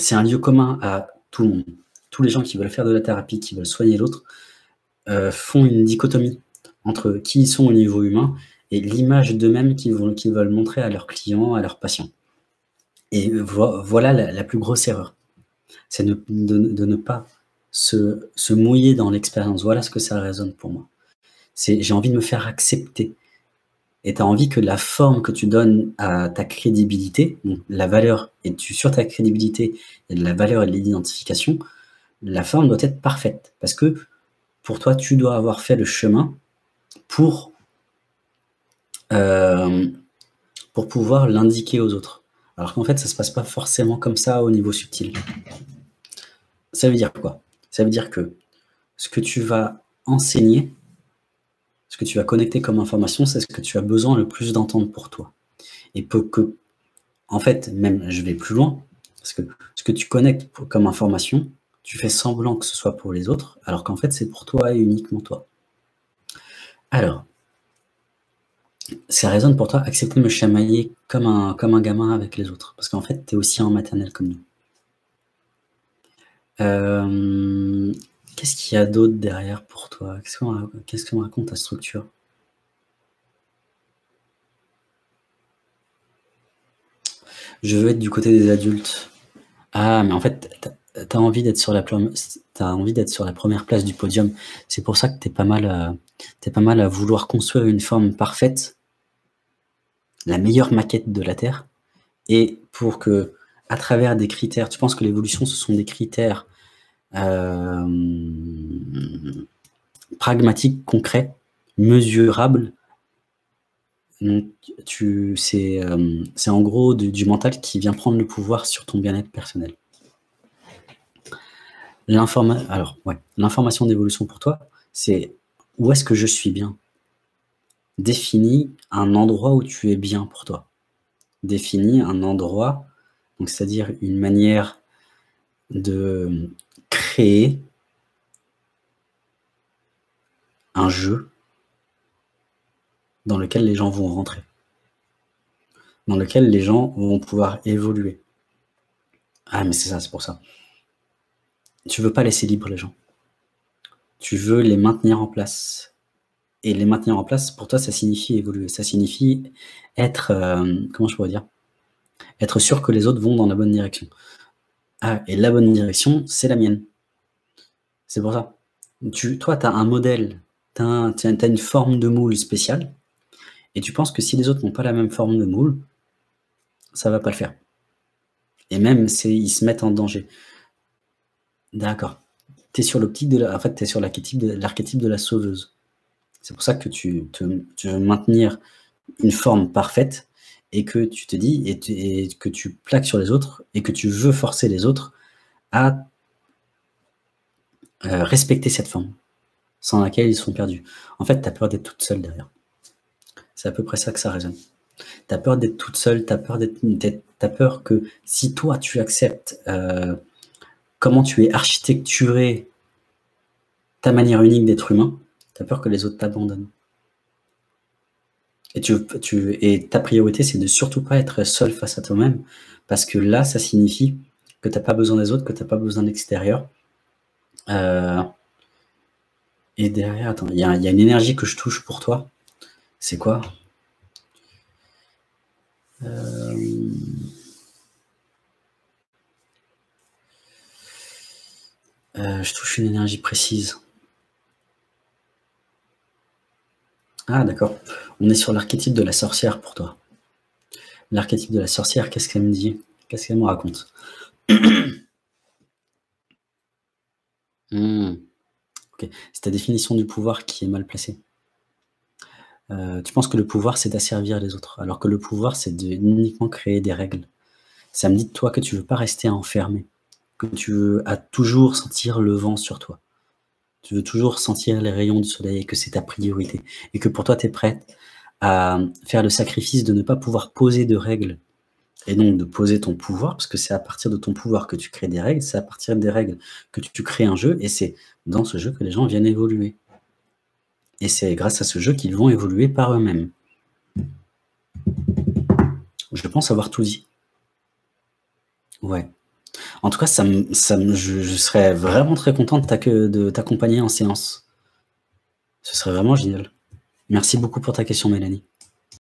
c'est un lieu commun à tout le monde. Tous les gens qui veulent faire de la thérapie, qui veulent soigner l'autre, euh, font une dichotomie entre qui ils sont au niveau humain et l'image d'eux-mêmes qu'ils veulent montrer à leurs clients, à leurs patients. Et voilà la, plus grosse erreur. C'est de, ne pas se, mouiller dans l'expérience. Voilà ce que ça résonne pour moi. J'ai envie de me faire accepter. Et tu as envie que la forme que tu donnes à ta crédibilité, la valeur, et sur ta crédibilité et de la valeur et de l'identification, la forme doit être parfaite. Parce que pour toi, tu dois avoir fait le chemin pour, euh, pour pouvoir l'indiquer aux autres. Alors qu'en fait, ça ne se passe pas forcément comme ça au niveau subtil. Ça veut dire quoi? Ça veut dire que ce que tu vas enseigner, ce que tu vas connecter comme information, c'est ce que tu as besoin le plus d'entendre pour toi. Et peu que, en fait, même je vais plus loin, parce que ce que tu connectes comme information, tu fais semblant que ce soit pour les autres, alors qu'en fait, c'est pour toi et uniquement toi. Alors, ça résonne pour toi, accepter de me chamailler comme un, comme un gamin avec les autres, parce qu'en fait, tu es aussi en maternelle comme nous. Euh, qu'est-ce qu'il y a d'autre derrière pour toi? Qu'est-ce qu'on raconte ta structure? Je veux être du côté des adultes. Ah, mais en fait, tu as envie d'être sur la première place du podium. C'est pour ça que tu es pas mal à vouloir construire une forme parfaite, la meilleure maquette de la Terre, et pour que à travers des critères, tu penses que l'évolution ce sont des critères euh, pragmatiques, concrets, mesurables. Tu, c'est, euh, en gros du mental qui vient prendre le pouvoir sur ton bien-être personnel. L'information d'évolution pour toi, c'est où est-ce que je suis bien? Définis un endroit où tu es bien pour toi. Définis un endroit, c'est-à-dire une manière de créer un jeu dans lequel les gens vont rentrer, dans lequel les gens vont pouvoir évoluer. Ah, mais c'est ça, c'est pour ça tu veux pas laisser libre les gens. Tu veux les maintenir en place. Et les maintenir en place, pour toi, ça signifie évoluer. Ça signifie être, euh, comment je pourrais dire? Être sûr que les autres vont dans la bonne direction. Ah, et la bonne direction, c'est la mienne. C'est pour ça. Toi, tu as un modèle, tu as, une forme de moule spéciale, et tu penses que si les autres n'ont pas la même forme de moule, ça va pas le faire. Et même, ils se mettent en danger. D'accord. Tu es sur l'optique. En fait, sur l'archétype de, l'archétype de la sauveuse. C'est pour ça que tu, veux maintenir une forme parfaite et que tu te dis et, que tu plaques sur les autres et que tu veux forcer les autres à euh, respecter cette forme sans laquelle ils sont perdus. En fait, tu as peur d'être toute seule derrière. C'est à peu près ça que ça résonne. Tu as peur d'être toute seule, tu as as peur que si toi tu acceptes euh, comment tu es architecturé ta manière unique d'être humain, tu as peur que les autres t'abandonnent. Et, tu, tu, ta priorité, c'est de surtout pas être seul face à toi-même, parce que là, ça signifie que tu n'as pas besoin des autres, que tu n'as pas besoin d'extérieur. Euh, et derrière, attends, il y, a, une énergie que je touche pour toi. C'est quoi? Euh, Euh, je touche une énergie précise. Ah, d'accord. On est sur l'archétype de la sorcière pour toi. L'archétype de la sorcière, qu'est-ce qu'elle me dit? Qu'est-ce qu'elle me raconte? Hmm. C'est ta définition du pouvoir qui est mal placée. Euh, tu penses que le pouvoir, c'est d'asservir les autres, alors que le pouvoir, c'est de uniquement créer des règles. Ça me dit de toi que tu veux pas rester enfermé que tu veux à toujours sentir le vent sur toi. Tu veux toujours sentir les rayons du soleil et que c'est ta priorité. Et que pour toi, tu es prête à faire le sacrifice de ne pas pouvoir poser de règles et donc de poser ton pouvoir, parce que c'est à partir de ton pouvoir que tu crées des règles, c'est à partir des règles que tu crées un jeu, et c'est dans ce jeu que les gens viennent évoluer. Et c'est grâce à ce jeu qu'ils vont évoluer par eux-mêmes. Je pense avoir tout dit. Ouais. En tout cas, ça ça je serais vraiment très content de t'accompagner en séance. Ce serait vraiment génial. Merci beaucoup pour ta question, Mélanie.